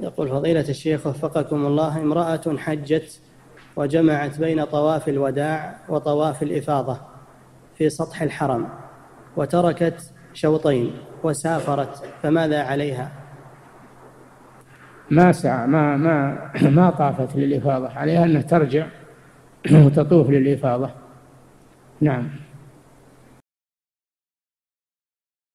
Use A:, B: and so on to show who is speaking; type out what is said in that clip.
A: يقول فضيلة الشيخ وفقكم الله امرأة حجت وجمعت بين طواف الوداع وطواف الإفاضة في سطح الحرم وتركت شوطين وسافرت فماذا عليها؟
B: ما سعى ما ما ما طافت للإفاضة عليها أنها ترجع وتطوف للإفاضة نعم